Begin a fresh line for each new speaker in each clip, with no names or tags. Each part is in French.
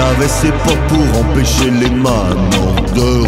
Avait ses potes pour empêcher les manants de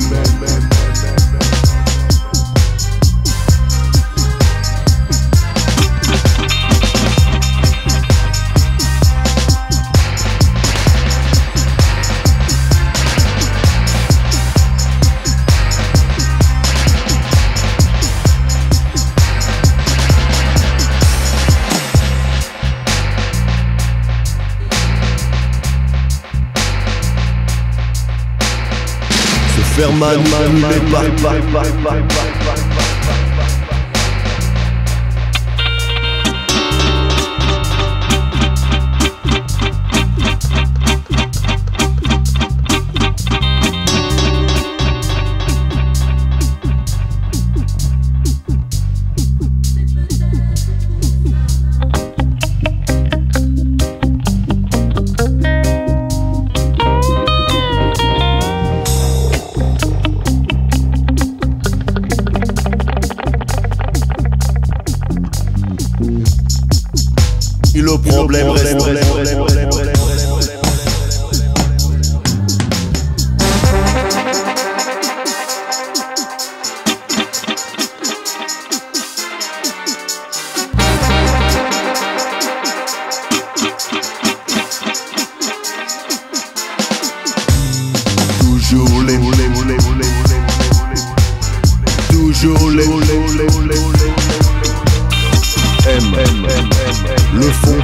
man. Ferman, Ferman, Ferman, Ferman, Ferman, Ferman, Ferman, Ferman, Ferman, Ferman, le problème reste. Toujours les Toujours les M. Le fond.